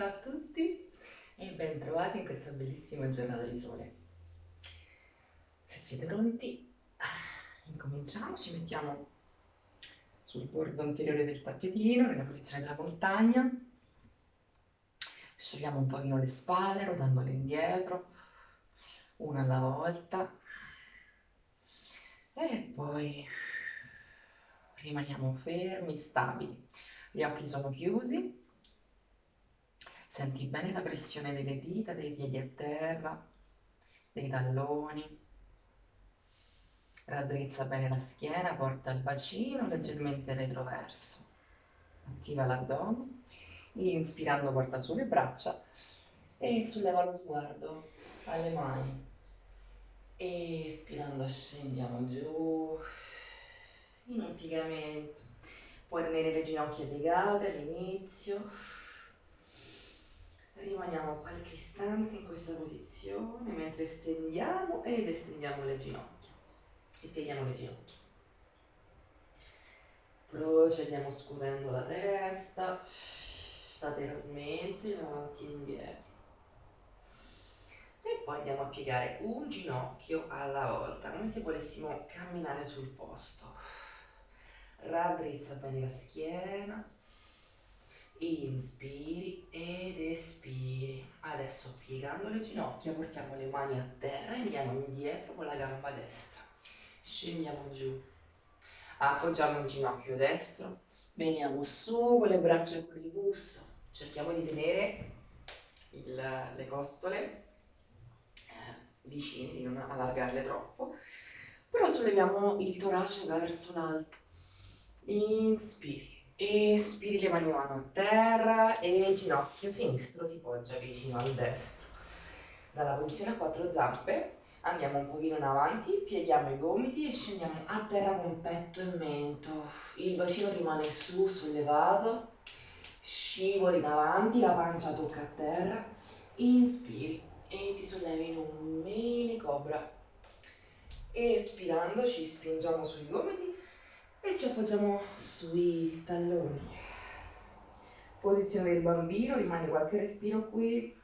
Ciao a tutti e ben trovati in questa bellissima giornata di sole. Se siete pronti, incominciamo, ci mettiamo sul bordo anteriore del tappetino, nella posizione della montagna. Sciogliamo un pochino le spalle, rotandole indietro, una alla volta. E poi rimaniamo fermi, stabili. Gli occhi sono chiusi Senti bene la pressione delle dita, dei piedi a terra, dei talloni. Raddrizza bene la schiena, porta il bacino leggermente retroverso. Attiva l'addome. Inspirando porta sulle braccia e solleva lo sguardo alle mani. Espirando scendiamo giù in un piegamento. Puoi tenere le ginocchia piegate all'inizio Rimaniamo qualche istante in questa posizione mentre stendiamo ed estendiamo le ginocchia e pieghiamo le ginocchia. Procediamo scudendo la testa lateralmente in avanti e indietro. E poi andiamo a piegare un ginocchio alla volta, come se volessimo camminare sul posto. Raddrizza bene la schiena inspiri ed espiri. Adesso piegando le ginocchia portiamo le mani a terra e andiamo indietro con la gamba destra. Scendiamo giù. Appoggiamo il ginocchio destro, veniamo su con le braccia e con il busto. Cerchiamo di tenere il, le costole eh, vicine, di non allargarle troppo. Però solleviamo il torace verso l'alto. Inspiri Espiri, le mani vanno a terra e ginocchio sinistro si poggia vicino al destro. Dalla posizione a quattro zampe andiamo un pochino in avanti, pieghiamo i gomiti e scendiamo a terra con petto e mento. Il bacino rimane su, sollevato, scivoli in avanti, la pancia tocca a terra, inspiri e ti sollevi in un mini cobra. Espirando ci spingiamo sui gomiti e ci appoggiamo sui talloni. Posizione del bambino, rimane qualche respiro qui.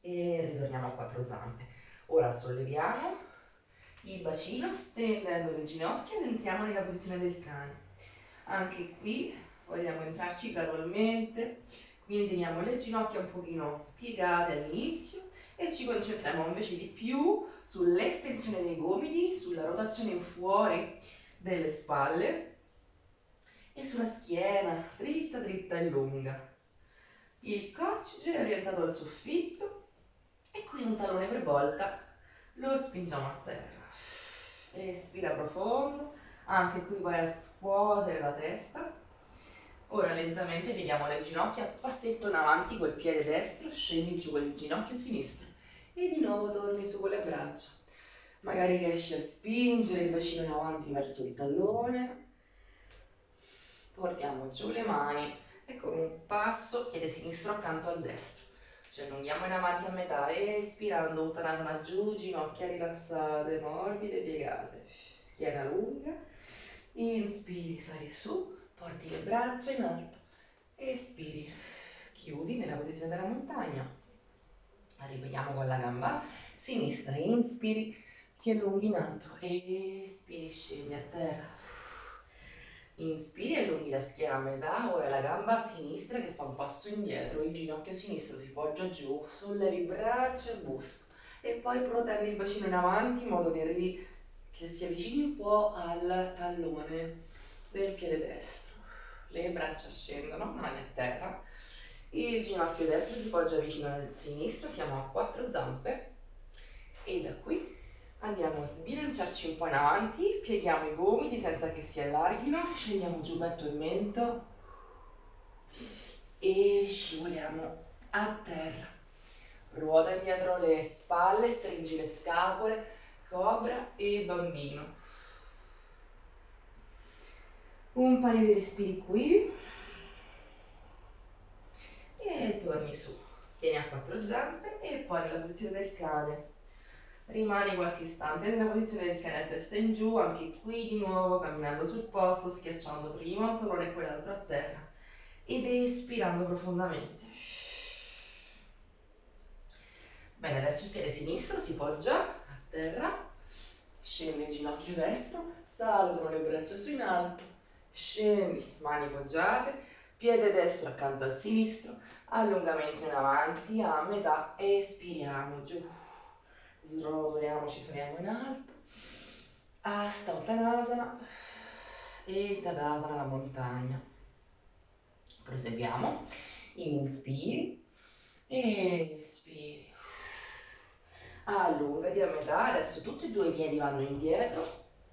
E ritorniamo a quattro zampe. Ora solleviamo il bacino stendendo le ginocchia ed entriamo nella posizione del cane. Anche qui vogliamo entrarci gradualmente quindi teniamo le ginocchia un pochino piegate all'inizio e ci concentriamo invece di più sull'estensione dei gomiti, sulla rotazione fuori delle spalle e sulla schiena dritta, dritta e lunga. Il coccige è orientato al soffitto e qui un tallone per volta lo spingiamo a terra. Respira profondo, anche qui vai a scuotere la testa Ora lentamente pieghiamo le ginocchia, passetto in avanti col piede destro, scendi giù con il ginocchio sinistro e di nuovo torni su con le braccia. Magari riesci a spingere il bacino in avanti verso il tallone. Portiamo giù le mani e con un passo piede sinistro accanto al destro. Ci allunghiamo in avanti a metà, espirando Uttanasana giù, ginocchia rilassate, morbide, piegate. Schiena lunga. Inspiri, sali su porti le braccia in alto, espiri, chiudi nella posizione della montagna, ripetiamo con la gamba. Sinistra, inspiri, ti allunghi in alto, espiri, scendi a terra, inspiri, allunghi la schiena a metà, ora la gamba sinistra che fa un passo indietro, il ginocchio sinistro si poggia giù, sollevi braccia e busto. E poi protendi il bacino in avanti in modo che, arrivi, che si avvicini un po' al tallone del piede destro le braccia scendono, mani a terra, il ginocchio destro si poggia vicino al sinistro, siamo a quattro zampe. E da qui andiamo a sbilanciarci un po' in avanti, pieghiamo i gomiti senza che si allarghino, scendiamo giù petto e mento e scivoliamo a terra. Ruota indietro le spalle, stringi le scapole, cobra e bambino un paio di respiri qui e torni su. Tieni a quattro zampe e poi nella posizione del cane. rimani qualche istante nella posizione del cane a testa in giù, anche qui di nuovo camminando sul posto, schiacciando prima un tallone e poi l'altro a terra ed espirando profondamente. Bene, adesso il piede sinistro si poggia a terra, scende il ginocchio destro, salgono le braccia su in alto, scendi, mani poggiate, piede destro accanto al sinistro, allungamento in avanti, a metà, espiriamo giù, srotoliamoci, saliamo in alto, Asta Uttanasana e Tadasana la montagna. Proseguiamo, inspiri, espiri, allungati a metà, adesso tutti e due i piedi vanno indietro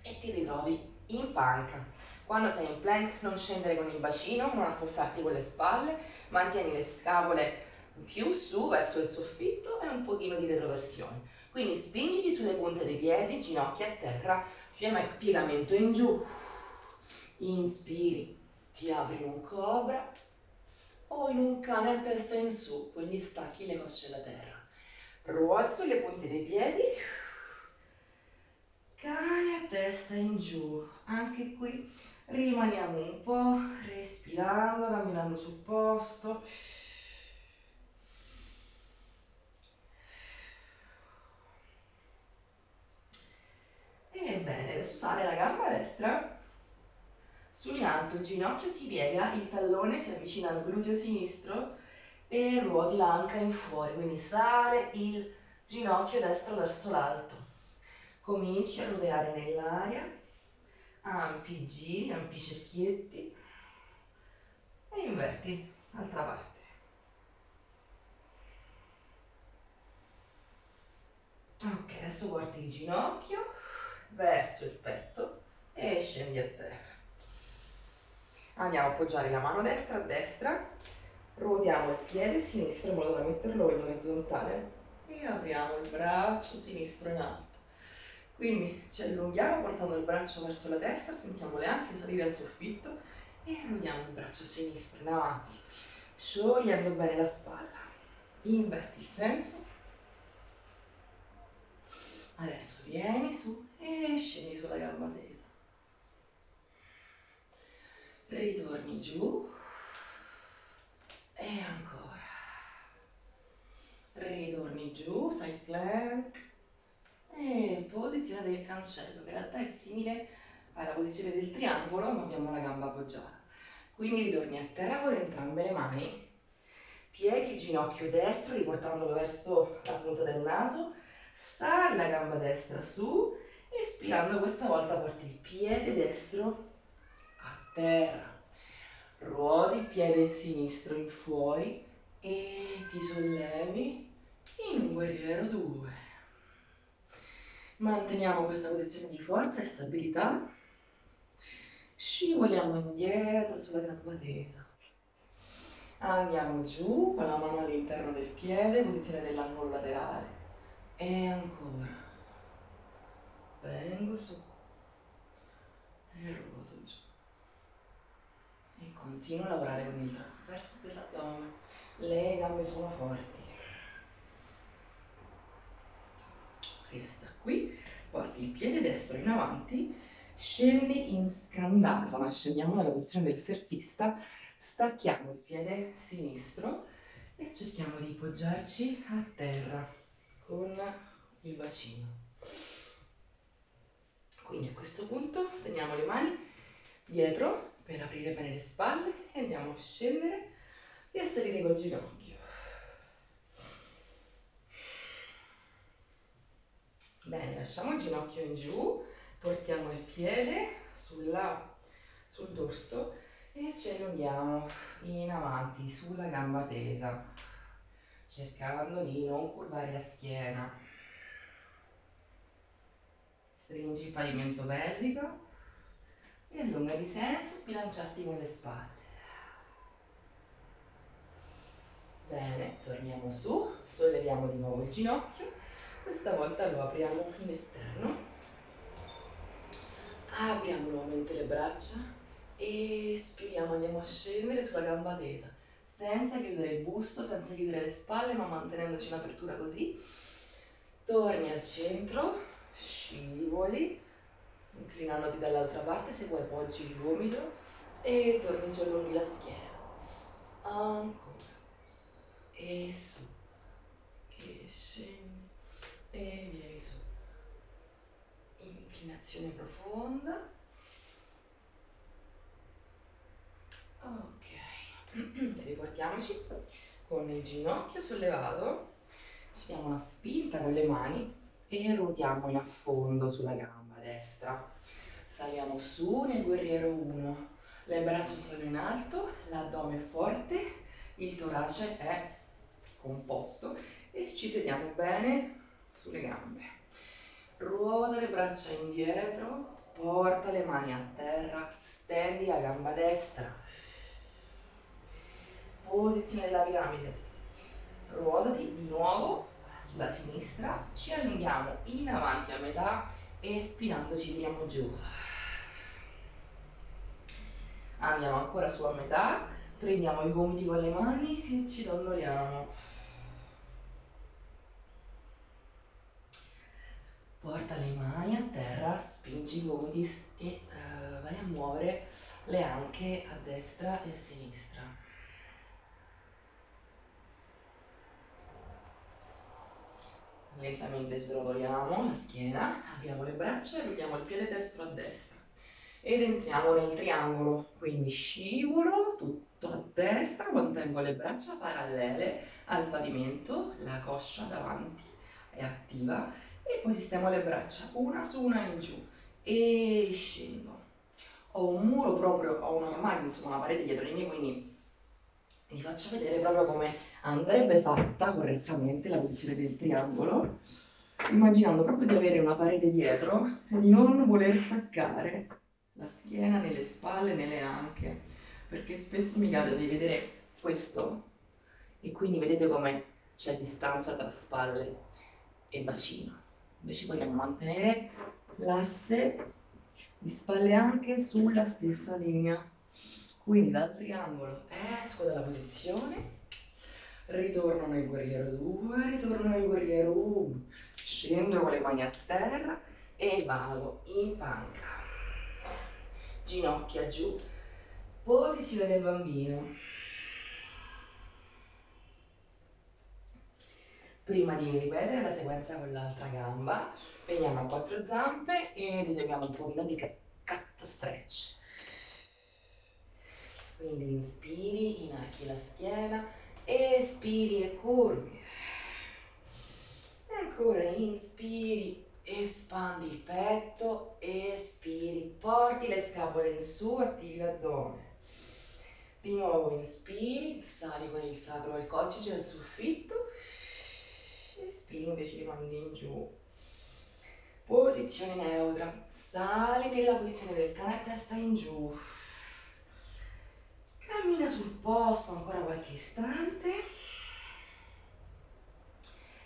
e ti ritrovi in panca. Quando sei in plank non scendere con il bacino, non affossarti con le spalle, mantieni le scapole più su verso il soffitto e un pochino di retroversione. Quindi spingiti sulle punte dei piedi, ginocchia a terra, piegamento in giù. Inspiri, ti apri in un cobra o in un cane a testa in su, quindi stacchi le cosce da terra ruoti sulle punte dei piedi, cane a testa in giù, anche qui rimaniamo un po' respirando, camminando sul posto. E bene, adesso sale la gamba destra, su in alto il ginocchio si piega, il tallone si avvicina al gluteo sinistro, e ruoti l'anca in fuori, quindi sale il ginocchio destro verso l'alto. Cominci a rodeare nell'aria, ampi giri, ampi cerchietti e inverti, altra parte. Ok, adesso porti il ginocchio verso il petto e scendi a terra. Andiamo a appoggiare la mano destra a destra ruotiamo il piede sinistro in modo da metterlo in orizzontale e apriamo il braccio sinistro in alto. Quindi ci allunghiamo portando il braccio verso la testa, sentiamo le anche salire al soffitto e ruotiamo il braccio sinistro in avanti, sciogliendo bene la spalla. Inverti il senso. Adesso vieni su e scendi sulla gamba tesa. Ritorni giù e ancora. Ritorni giù, side plank. Posizione del cancello, che in realtà è simile alla posizione del triangolo, ma abbiamo la gamba appoggiata. Quindi ritorni a terra con entrambe le mani. Pieghi il ginocchio destro riportandolo verso la punta del naso. Sali la gamba destra su. Espirando questa volta porti il piede destro a terra ruoti il piede sinistro in fuori e ti sollevi in un guerriero 2. Manteniamo questa posizione di forza e stabilità. Scivoliamo indietro sulla gamba tesa. Andiamo giù con la mano all'interno del piede, posizione dell'angolo laterale. E ancora. Vengo su. E ruoto giù e continuo a lavorare con il trasverso dell'addome. Le gambe sono forti. Resta qui, porti il piede destro in avanti, scendi in skandasana, scendiamo nella posizione del surfista, stacchiamo il piede sinistro e cerchiamo di poggiarci a terra con il bacino. Quindi a questo punto teniamo le mani dietro per aprire bene le spalle e andiamo a scendere e a salire col ginocchio. Bene, lasciamo il ginocchio in giù, portiamo il piede sulla, sul dorso e ci allunghiamo in avanti sulla gamba tesa, cercando di non curvare la schiena. Stringi il pavimento pelvico e allungati senza sbilanciarti con le spalle. Bene, torniamo su, solleviamo di nuovo il ginocchio, questa volta lo apriamo in esterno. Apriamo nuovamente le braccia, espiriamo, andiamo a scendere sulla gamba tesa, senza chiudere il busto, senza chiudere le spalle, ma mantenendoci in apertura così. torni al centro, scivoli, inclinandoti dall'altra parte se vuoi poggi il gomito e torni su allunghi la schiena. Ancora. E su. E scendi. E vieni su. Inclinazione profonda. Ok. Riportiamoci con il ginocchio sollevato. Ci diamo una spinta con le mani e ruotiamo in affondo sulla gamba destra. Saliamo su nel guerriero 1. Le braccia sono in alto, l'addome è forte, il torace è composto e ci sediamo bene sulle gambe. Ruota le braccia indietro, porta le mani a terra, stendi la gamba destra. Posizione della piramide. Ruotati di nuovo sulla sinistra, ci allunghiamo in avanti a metà e spinandoci tiriamo giù. Andiamo ancora su a metà, prendiamo i gomiti con le mani e ci dondoliamo. Porta le mani a terra, spingi i gomiti e uh, vai a muovere le anche a destra e a sinistra. Lentamente srotoliamo la schiena, apriamo le braccia e ruotiamo il piede destro a destra. Ed entriamo nel triangolo, quindi scivolo tutto a destra, contengo le braccia parallele al pavimento, la coscia davanti è attiva e poi sistemo le braccia una su una in giù e scendo. Ho un muro proprio, ho un armadio, insomma una parete dietro di me, quindi vi faccio vedere proprio come andrebbe fatta correttamente la posizione del triangolo, immaginando proprio di avere una parete dietro e di non voler staccare la schiena nelle spalle, nelle anche, perché spesso mi capita di vedere questo e quindi vedete come c'è distanza tra spalle e bacino. Invece vogliamo mantenere l'asse di spalle anche sulla stessa linea. Quindi dal triangolo esco dalla posizione, ritorno nel guerriero 2, ritorno nel guerriero 1, scendo con le mani a terra e vado in panca. Ginocchia giù, posizione del bambino. Prima di ripetere la sequenza con l'altra gamba, veniamo a quattro zampe e disegniamo un pochino di cat stretch. Quindi inspiri, inarchi la schiena, espiri e curvi. Ancora inspiri, espandi il petto, espiri, porti le scapole in su, attivi l'addome. Di nuovo inspiri, sali con il sacro al coccige al soffitto, espiri invece li mandi in giù. Posizione neutra, sali nella posizione del cane, testa in giù. Cammina sul posto ancora qualche istante.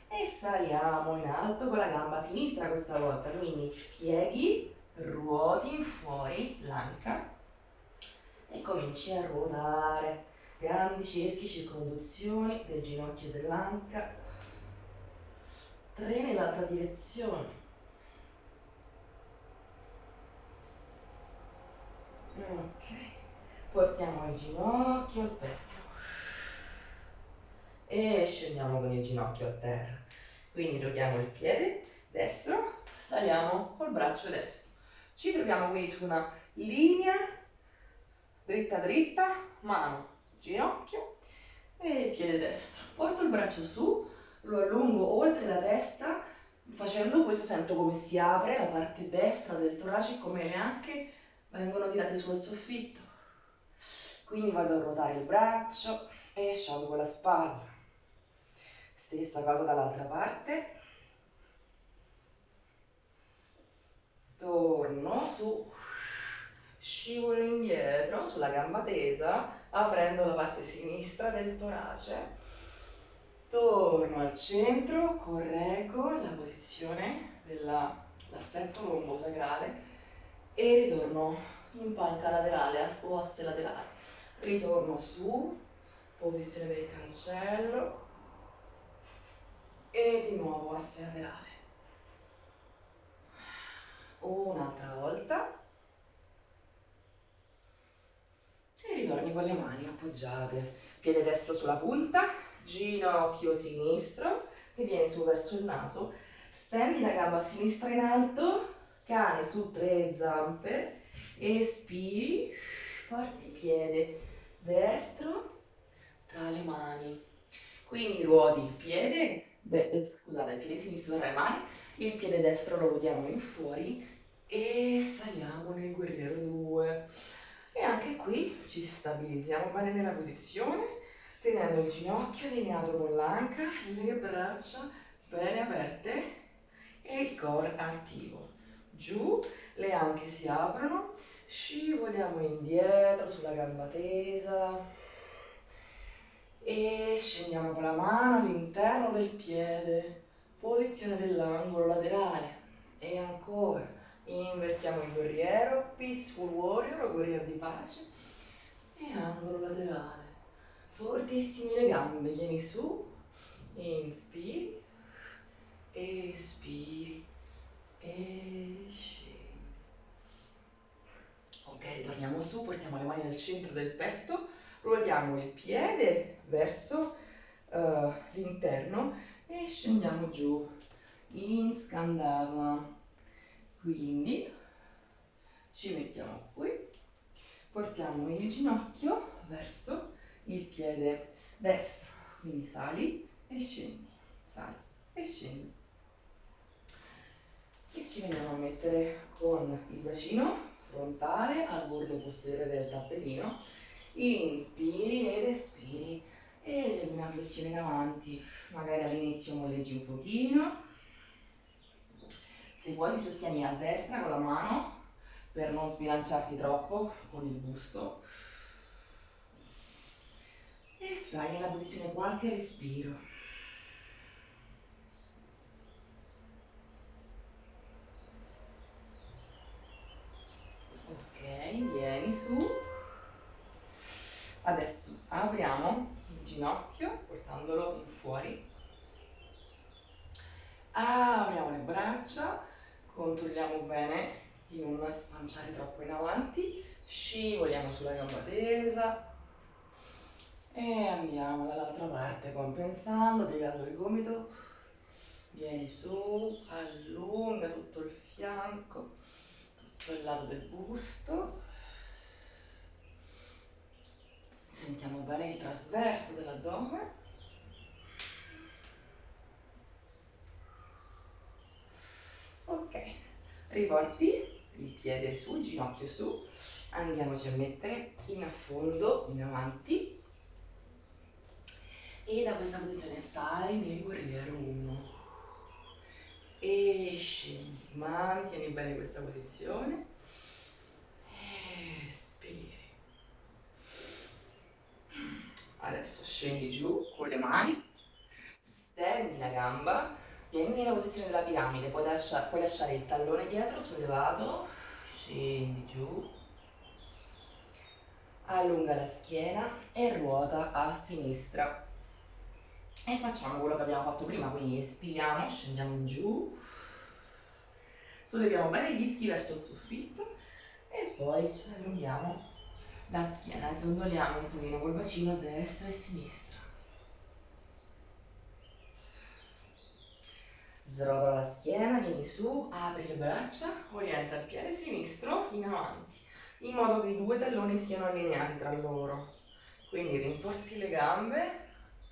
E saliamo in alto con la gamba sinistra questa volta, quindi pieghi, ruoti in fuori l'anca e cominci a ruotare. Grandi cerchi, circonduzioni del ginocchio dell'anca. Tre nell'altra direzione. Ok portiamo il ginocchio al petto e scendiamo con il ginocchio a terra. Quindi troviamo il piede destro, saliamo col braccio destro. Ci troviamo quindi su una linea dritta dritta, mano, ginocchio e piede destro. Porto il braccio su, lo allungo oltre la testa, facendo questo sento come si apre la parte destra del torace e come le anche vengono tirate sul soffitto. Quindi vado a ruotare il braccio e sciolgo la spalla. Stessa cosa dall'altra parte. Torno su, scivolo indietro sulla gamba tesa, aprendo la parte sinistra del torace. Torno al centro, correggo la posizione dell'assetto lombo sacrale e ritorno in panca laterale o asse laterale ritorno su, posizione del cancello e di nuovo asse laterale. Un'altra volta. E ritorni con le mani appoggiate. Piede destro sulla punta, ginocchio sinistro che viene su verso il naso. Stendi la gamba sinistra in alto, cane su tre zampe, espiri, porti il piede destro tra le mani. Quindi ruoti il piede, de, eh, scusate, il piede sinistro tra le mani, il piede destro lo ruotiamo in fuori e saliamo nel guerriero 2. E anche qui ci stabilizziamo bene nella posizione, tenendo il ginocchio allineato con l'anca, le braccia bene aperte e il core attivo. Giù, le anche si aprono, scivoliamo indietro sulla gamba tesa e scendiamo con la mano all'interno del piede, posizione dell'angolo laterale e ancora invertiamo il guerriero, peaceful warrior o guerriero di pace e angolo laterale. Fortissimi le gambe, vieni su, inspiri, espiri e scendi. Ok, ritorniamo su, portiamo le mani al centro del petto, ruotiamo il piede verso uh, l'interno e scendiamo giù in scandasa. Quindi ci mettiamo qui, portiamo il ginocchio verso il piede destro, quindi sali e scendi, sali e scendi. E ci veniamo a mettere con il bacino frontale al bordo posteriore del tappetino, inspiri ed espiri e esegui una flessione in avanti, magari all'inizio molleggi un pochino, se vuoi ti sostieni a destra con la mano per non sbilanciarti troppo con il busto e stai nella posizione qualche respiro. Ok, vieni su. Adesso apriamo il ginocchio portandolo in fuori. Apriamo le braccia controlliamo bene di non spanciare troppo in avanti, scivoliamo sulla gamba tesa e andiamo dall'altra parte compensando, piegando il gomito, vieni su, allunga tutto il fianco, tutto il lato del busto, sentiamo bene il trasverso dell'addome Ok, rivolti il piede su, ginocchio su, andiamoci a mettere in affondo, in avanti e da questa posizione sali nel guerriero 1 e scendi, mantieni bene questa posizione, espiri. Adesso scendi giù con le mani, stendi la gamba Vieni nella posizione della piramide, puoi, lascia, puoi lasciare il tallone dietro sollevato, scendi giù, allunga la schiena e ruota a sinistra. E facciamo quello che abbiamo fatto prima, quindi espiriamo, scendiamo in giù, solleviamo bene gli ischi verso il soffitto e poi allunghiamo la schiena e dondoliamo un pochino col bacino a destra e a sinistra. Srotola la schiena, vieni su, apri le braccia, orienta il piede sinistro in avanti, in modo che i due talloni siano allineati tra loro. Quindi rinforzi le gambe,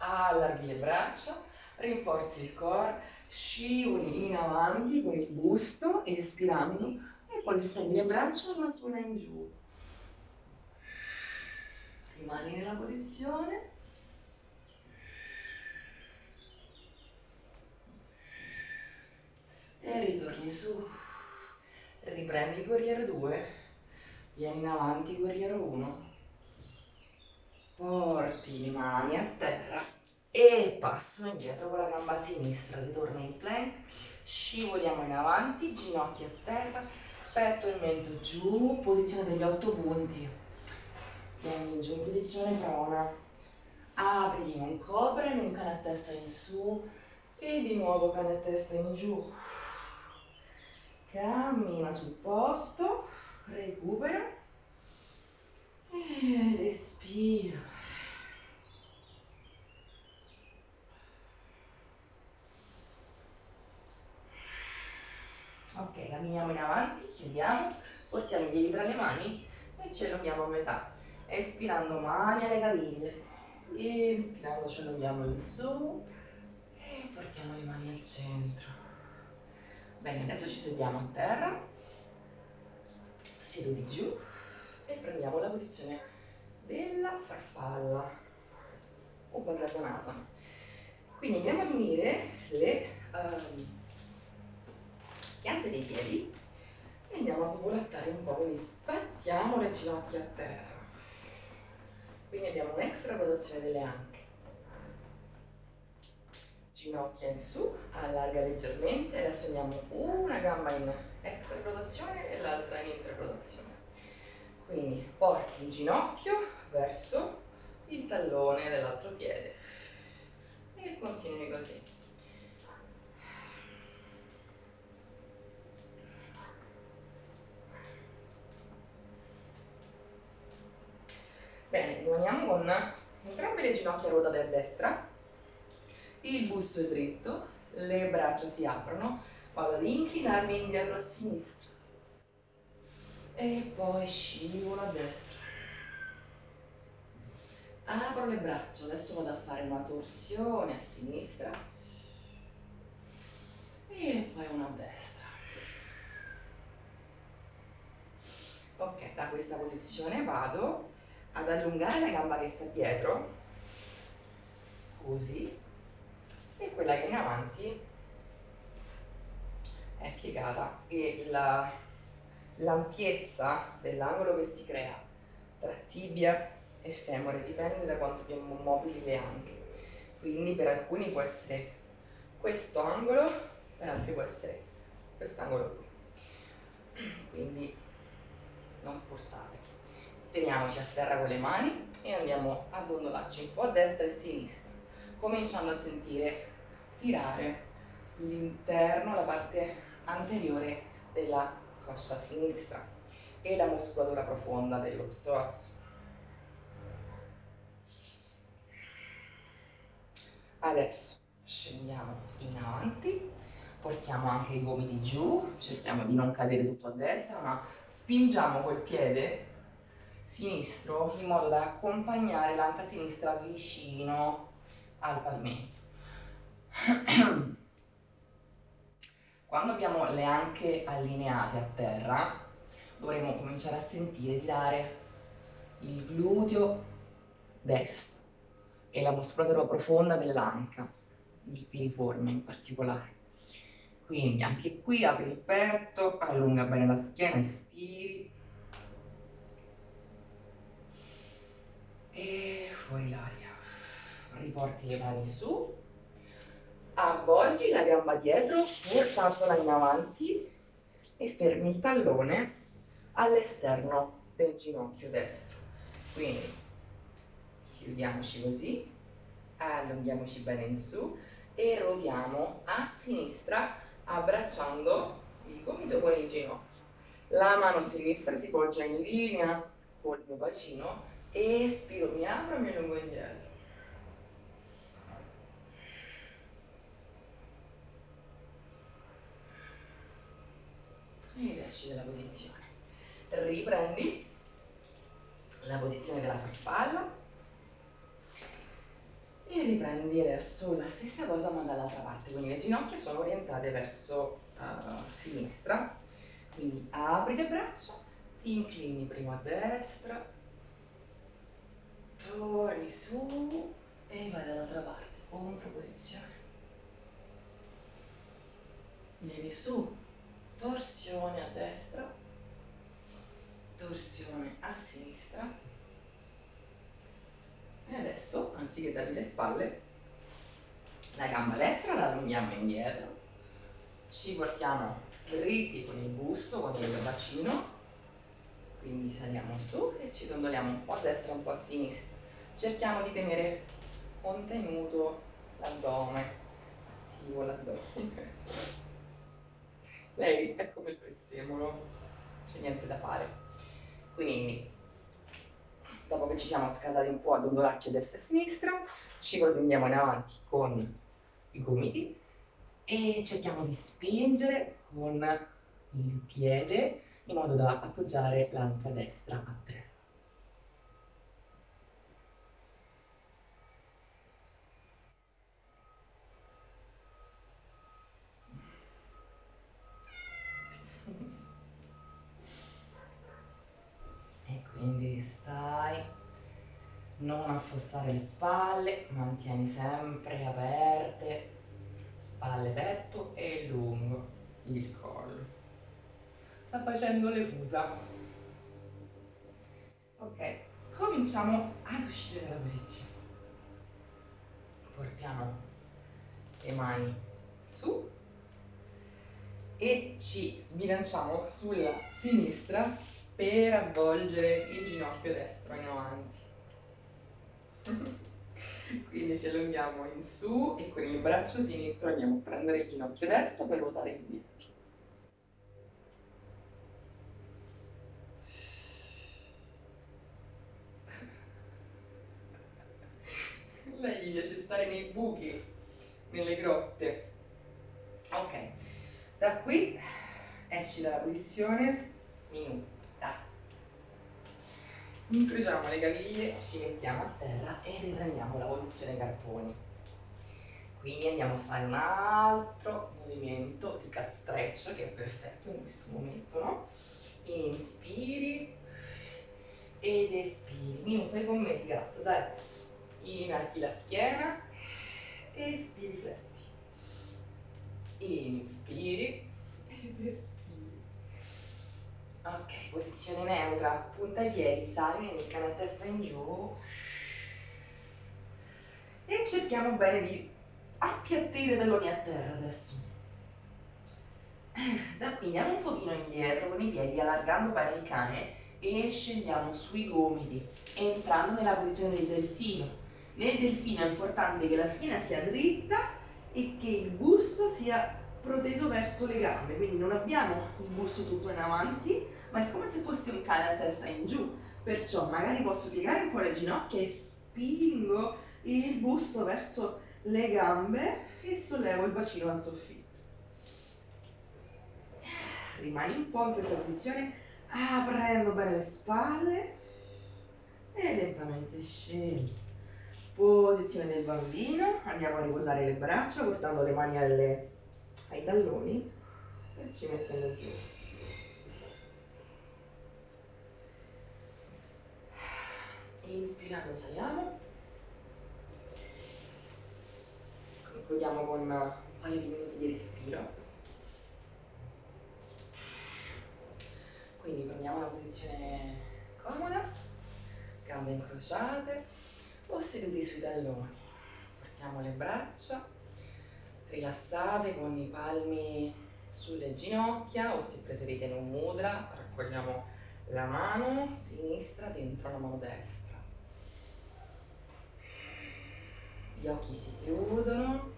allarghi le braccia, rinforzi il core, scivoli in avanti con il busto, espirando, e poi stendi le braccia, ma su e in giù. Rimani nella posizione. E ritorni su. Riprendi il guerriero 2 vieni in avanti guerriero 1 porti le mani a terra e passo indietro con la gamba sinistra ritorno in plank scivoliamo in avanti ginocchia a terra petto e mento giù posizione degli otto punti. Vieni giù in posizione prona. Apri non copre non cane a testa in su e di nuovo canna e testa in giù. Cammina sul posto recupera e respira ok camminiamo in avanti chiudiamo. Portiamo i piedi tra le mani e ci allunghiamo a metà. Espirando mani alle caviglie. Inspirando ci allunghiamo in su e portiamo le mani al centro. Bene adesso ci sediamo a terra. Seduti giù e prendiamo la posizione della farfalla o Basakonasana quindi andiamo a unire le um, piante dei piedi e andiamo a svolazzare un po', quindi spattiamo le ginocchia a terra. Quindi abbiamo un'extra rotazione delle anche. Ginocchia in su, allarga leggermente, adesso andiamo una gamba in extra rotazione e l'altra in intrarotazione. Quindi porti il ginocchio verso il tallone dell'altro piede e continui così. Bene, rimaniamo con entrambe le ginocchia ruotate a destra, il busto è dritto, le braccia si aprono, vado ad inclinarmi indietro a sinistra e poi scivolo a destra. Apro le braccia, adesso vado a fare una torsione a sinistra e poi una a destra. Ok, da questa posizione vado ad allungare la gamba che sta dietro, così, e quella che in avanti è piegata e la, l'ampiezza dell'angolo che si crea tra tibia e femore dipende da quanto abbiamo mobili le anche. Quindi per alcuni può essere questo angolo, per altri può essere quest'angolo qui. Quindi non sforzate teniamoci a terra con le mani e andiamo ad ondolarci un po' a destra e a sinistra, cominciando a sentire tirare l'interno, la parte anteriore della coscia sinistra e la muscolatura profonda dello psoas. Adesso scendiamo in avanti, portiamo anche i gomiti giù, cerchiamo di non cadere tutto a destra, ma spingiamo col piede sinistro in modo da accompagnare l'anca sinistra vicino al pavimento. Quando abbiamo le anche allineate a terra, dovremo cominciare a sentire di dare il gluteo destro e la muscolatura profonda dell'anca, il piriforme in particolare. Quindi anche qui apri il petto, allunga bene la schiena, espiri e fuori l'aria. Riporti le mani su, avvolgi la gamba dietro portandola in avanti e fermi il tallone all'esterno del ginocchio destro. Quindi chiudiamoci così, allunghiamoci bene in su e ruotiamo a sinistra abbracciando il gomito con il ginocchio. La mano sinistra si poggia in linea con il mio bacino espiro, mi apro e mi allungo indietro. Ed esci dalla posizione. Riprendi la posizione della farfalla e riprendi adesso la stessa cosa ma dall'altra parte, quindi le ginocchia sono orientate verso uh, sinistra, quindi apri le braccia, ti inclini prima a destra, torni su e vai dall'altra parte, controposizione. Vieni su, torsione a destra, torsione a sinistra. E adesso, anziché darvi le spalle, la gamba destra la allunghiamo indietro, ci portiamo dritti con il busto, con il bacino, quindi saliamo su e ci dondoliamo un po' a destra e un po' a sinistra cerchiamo di tenere contenuto l'addome attivo l'addome. Lei è come il prezzemolo, c'è niente da fare. Quindi, dopo che ci siamo scaldati un po' ad ondolarci a destra e a sinistra, ci protendiamo in avanti con i gomiti e cerchiamo di spingere con il piede in modo da appoggiare l'anca destra a terra. E quindi stai, non affossare le spalle, mantieni sempre aperte, spalle, petto e lungo il collo sta facendo le fusa. Ok, cominciamo ad uscire dalla posizione. Portiamo le mani su e ci sbilanciamo sulla sinistra per avvolgere il ginocchio destro in avanti. Quindi ci allunghiamo in su e con il braccio sinistro andiamo a prendere il ginocchio destro per ruotare indietro. lei gli piace stare nei buchi, nelle grotte. Ok, da qui esci dalla posizione minuta. Incrociamo le caviglie, ci mettiamo a terra e riprendiamo la posizione carponi. Quindi andiamo a fare un altro movimento di cat stretch che è perfetto in questo momento, no? Inspiri ed espiri. Minu, fai con me il gatto, dai inarchi la schiena, espiri fletti. Inspiri ed espiri. Ok, posizione neutra, punta i piedi, sali, nemica a testa in giù. E cerchiamo bene di appiattire i talloni a terra adesso. Da qui andiamo un pochino indietro con i piedi, allargando bene il cane e scendiamo sui gomiti, entrando nella posizione del delfino nel delfino è importante che la schiena sia dritta e che il busto sia proteso verso le gambe, quindi non abbiamo il busto tutto in avanti, ma è come se fosse un cane a testa in giù. Perciò magari posso piegare un po' le ginocchia e spingo il busto verso le gambe e sollevo il bacino al soffitto. Rimani un po' in questa posizione, aprendo bene le spalle e lentamente scendi posizione del bambino, andiamo a riposare le braccia portando le mani alle, ai talloni e ci mettiamo giù. Inspirando saliamo, concludiamo con un paio di minuti di respiro. Quindi prendiamo una posizione comoda, gambe incrociate, o seduti sui talloni. Portiamo le braccia rilassate con i palmi sulle ginocchia o se preferite in un mudra raccogliamo la mano sinistra dentro la mano destra. Gli occhi si chiudono.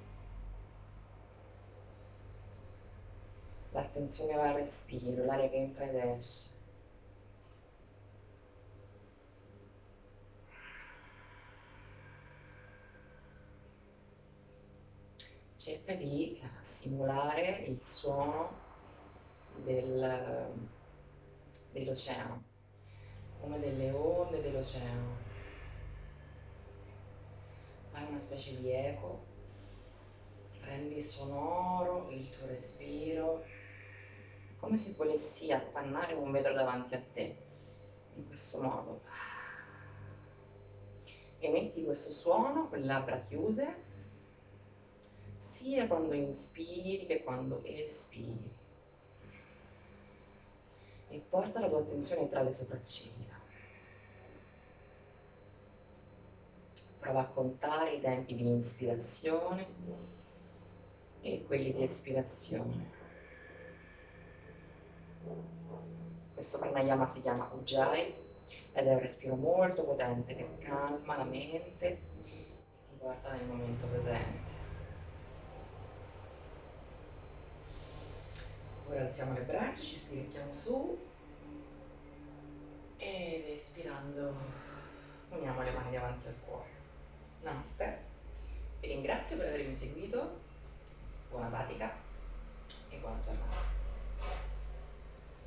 L'attenzione va al respiro, l'aria che entra ed esce. Cerca di simulare il suono del, dell'oceano, come delle onde dell'oceano. Fai una specie di eco, rendi sonoro il tuo respiro, come se volessi appannare un vetro davanti a te, in questo modo. Emetti questo suono con le labbra chiuse sia quando inspiri che quando espiri. E porta la tua attenzione tra le sopracciglia. Prova a contare i tempi di inspirazione e quelli di espirazione. Questo pranayama si chiama Ujjayi ed è un respiro molto potente che calma la mente e ti porta nel momento presente. Ora alziamo le braccia, ci stiricchiamo su ed espirando uniamo le mani davanti al cuore. Namaste. Vi ringrazio per avermi seguito, buona pratica e buona giornata.